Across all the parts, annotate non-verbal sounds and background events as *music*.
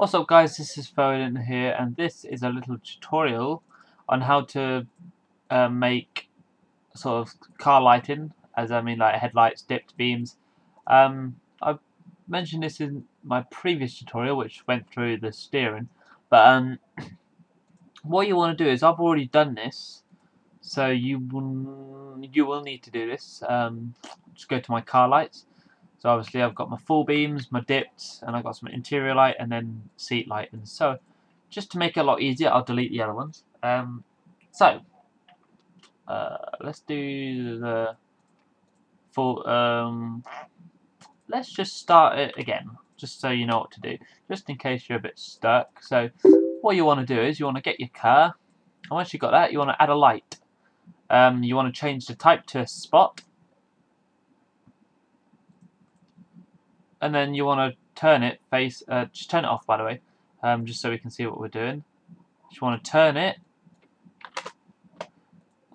What's up guys, this is Foden here and this is a little tutorial on how to uh, make sort of car lighting, as I mean like headlights, dipped beams. Um, I've mentioned this in my previous tutorial which went through the steering, but um, *clears throat* what you want to do is I've already done this, so you will, you will need to do this. Um, just go to my car lights so obviously I've got my full beams, my dipped, and I've got some interior light and then seat light. And so just to make it a lot easier, I'll delete the other ones. Um, so uh, let's do the full. Um, let's just start it again, just so you know what to do, just in case you're a bit stuck. So what you want to do is you want to get your car, and once you've got that, you want to add a light. Um, you want to change the type to a spot and then you want to turn it face uh, just turn it off by the way um, just so we can see what we're doing. You want to turn it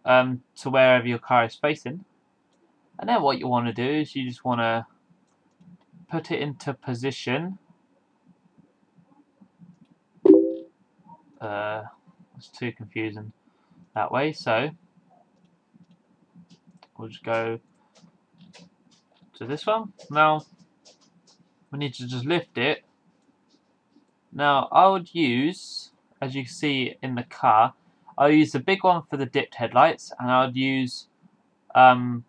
um, to wherever your car is facing. And then what you want to do is you just want to put it into position. Uh, it's too confusing that way so we'll just go to this one. Now we need to just lift it. Now I would use, as you can see in the car, I'll use the big one for the dipped headlights and I would use um,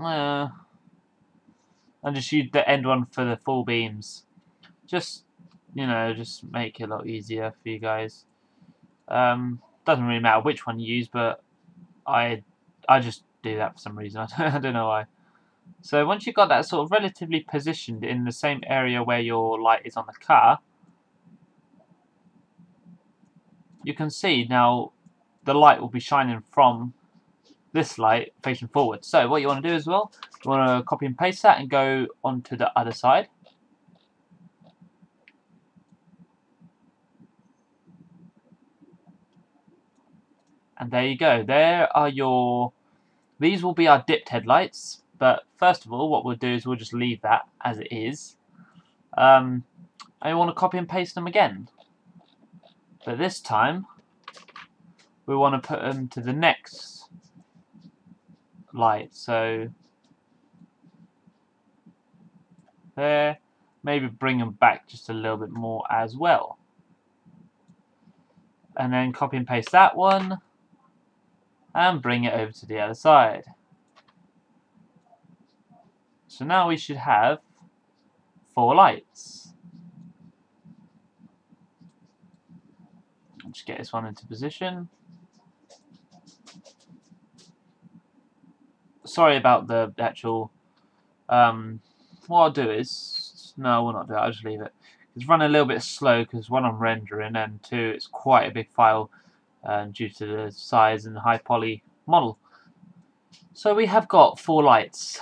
uh, and just use the end one for the full beams. Just, you know, just make it a lot easier for you guys. Um, doesn't really matter which one you use, but I I just do that for some reason. *laughs* I don't know why. So once you've got that sort of relatively positioned in the same area where your light is on the car, you can see now the light will be shining from this light facing forward. So what you want to do as well, you want to copy and paste that and go onto the other side. And there you go. There are your... These will be our dipped headlights. But first of all, what we'll do is we'll just leave that as it is. Um, we want to copy and paste them again. But this time, we want to put them to the next light. So, there. Maybe bring them back just a little bit more as well. And then copy and paste that one. And bring it over to the other side. So now we should have four lights. Just get this one into position. Sorry about the actual. Um, what I'll do is no, we'll not do it. I'll just leave it. It's running a little bit slow because one I'm rendering and two it's quite a big file um, due to the size and high poly model. So we have got four lights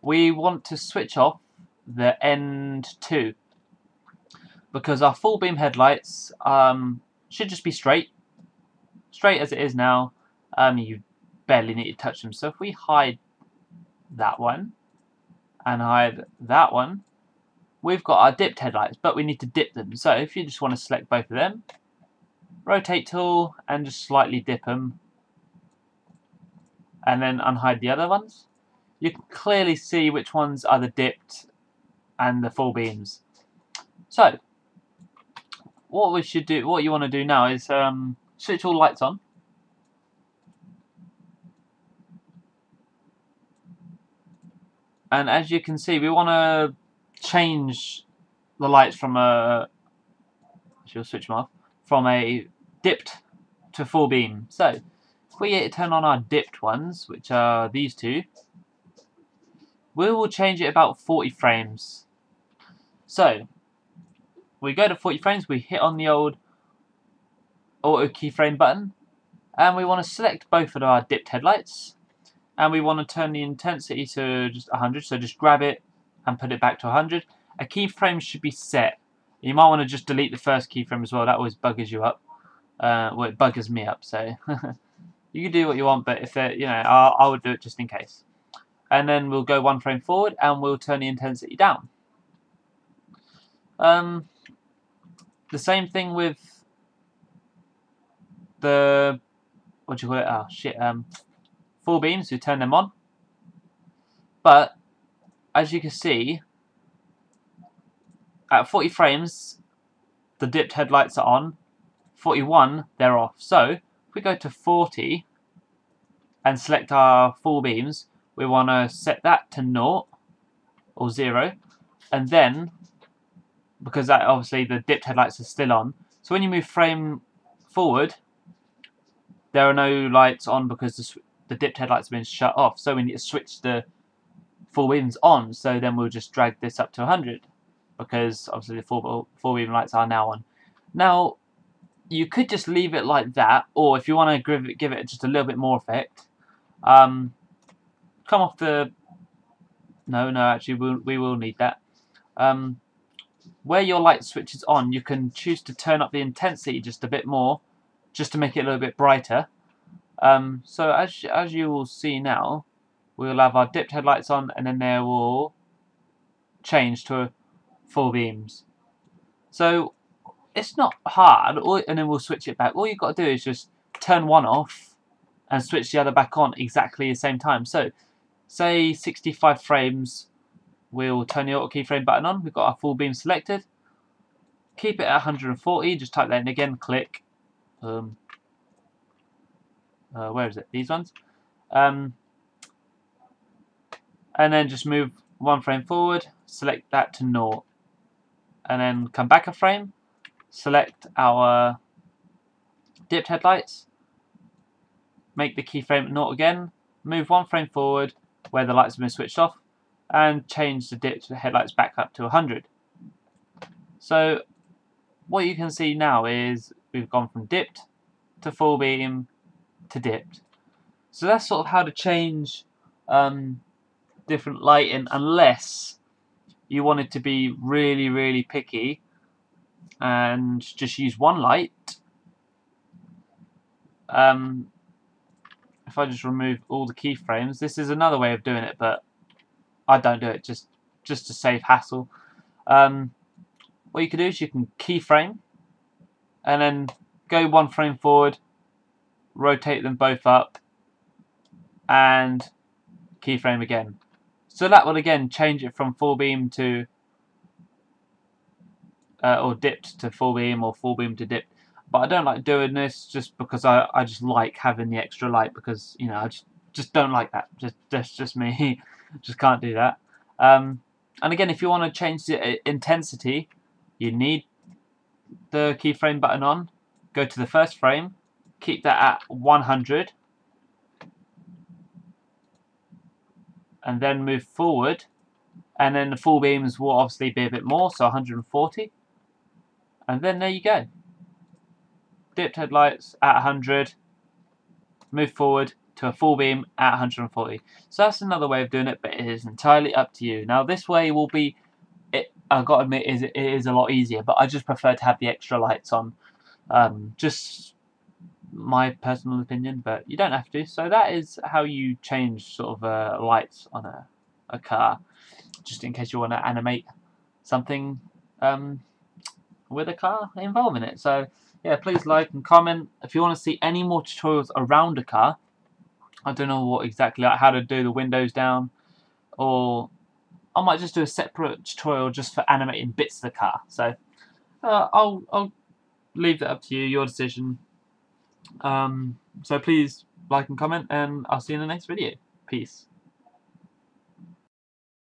we want to switch off the end 2 because our full beam headlights um, should just be straight. Straight as it is now. Um, you barely need to touch them. So if we hide that one and hide that one we've got our dipped headlights but we need to dip them. So if you just want to select both of them rotate tool and just slightly dip them and then unhide the other ones you can clearly see which ones are the dipped and the full beams. So, what we should do, what you want to do now is um, switch all lights on. And as you can see, we want to change the lights from a, she'll switch them off, from a dipped to full beam. So, if we turn on our dipped ones, which are these two, we will change it about 40 frames. So, we go to 40 frames, we hit on the old auto keyframe button, and we want to select both of our dipped headlights, and we want to turn the intensity to just 100, so just grab it and put it back to 100. A keyframe should be set. You might want to just delete the first keyframe as well, that always buggers you up. Uh, well, it buggers me up, so *laughs* you can do what you want, but if it, you know, I, I would do it just in case and then we'll go one frame forward and we'll turn the intensity down Um, the same thing with the what do you call it? Oh shit! Um, full beams. We turn them on, but as you can see, at 40 frames, the dipped headlights are on. 41, they're off. So if we go to 40 and select our full beams, we want to set that to naught or zero, and then because that obviously the dipped headlights are still on. So when you move frame forward, there are no lights on because the, the dipped headlights have been shut off. So we need to switch the four beams on. So then we'll just drag this up to 100 because obviously the full, full beam lights are now on. Now, you could just leave it like that, or if you want to give it, give it just a little bit more effect, um, come off the... No, no, actually, we'll, we will need that. Um, where your light switch is on, you can choose to turn up the intensity just a bit more, just to make it a little bit brighter. Um, so as, as you will see now, we'll have our dipped headlights on, and then they will change to full beams. So it's not hard, and then we'll switch it back. All you've got to do is just turn one off and switch the other back on exactly the same time. So say 65 frames We'll turn the auto keyframe button on. We've got our full beam selected. Keep it at 140. Just type that in again. Click. Um, uh, where is it? These ones. Um, and then just move one frame forward. Select that to naught. And then come back a frame. Select our dipped headlights. Make the keyframe naught again. Move one frame forward where the lights have been switched off and change the dip to the headlights back up to 100. So what you can see now is we've gone from dipped to full beam to dipped. So that's sort of how to change um, different lighting unless you wanted to be really really picky and just use one light. Um, if I just remove all the keyframes, this is another way of doing it, but I don't do it just just to save hassle. Um, what you can do is you can keyframe and then go one frame forward, rotate them both up, and keyframe again. So that will again change it from full beam to uh, or dipped to full beam or full beam to dipped. But I don't like doing this just because I, I just like having the extra light because you know I just just don't like that. Just that's just me. *laughs* just can't do that. Um, and again, if you want to change the uh, intensity, you need the keyframe button on. Go to the first frame, keep that at 100, and then move forward. And then the full beams will obviously be a bit more, so 140. And then there you go. Dipped headlights at 100, move forward, to a full beam at 140. So that's another way of doing it, but it is entirely up to you. Now this way will be, it, I've got to admit, is it is a lot easier, but I just prefer to have the extra lights on. Um, just my personal opinion, but you don't have to. So that is how you change sort of uh, lights on a, a car, just in case you want to animate something um, with a car involving it. So yeah, please like and comment. If you want to see any more tutorials around a car, I don't know what exactly like how to do the windows down or I might just do a separate tutorial just for animating bits of the car. So uh, I'll, I'll leave that up to you your decision. Um, so please like and comment and I'll see you in the next video. Peace